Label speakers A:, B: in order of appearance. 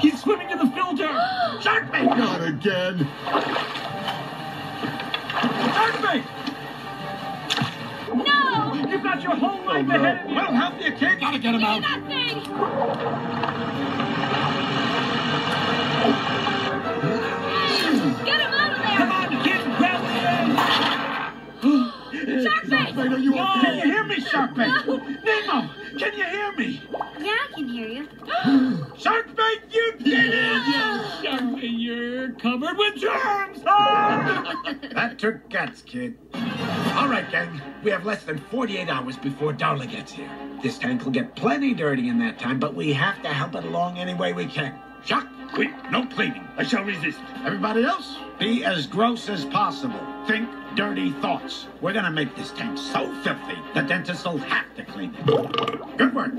A: He's swimming to the filter! Shark bait!
B: Not again.
A: Shark bait!
C: No!
A: You've got your whole oh, life
B: no.
A: ahead of you! Well, help you, kid! Gotta get him
C: Give me that thing! Get him out of
A: Come
C: there!
A: on, kid! Grab the
C: Shark bait!
B: Wait, are you
A: No!
B: okay?
A: Can you hear me, Shark bait? Nemo! Can you hear me?
C: Yeah, I can hear you.
A: Shark bait, you did! Shark you're covered with germs!
D: That took guts, kid. All right, gang. We have less than 48 hours before Darla gets here. This tank will get plenty dirty in that time, but we have to help it along any way we can. Jacques,
A: Wait, no cleaning. I shall resist.
D: everybody else, be as gross as possible. Think dirty thoughts. We're gonna make this tank so filthy, the dentist will have to clean it. Good work.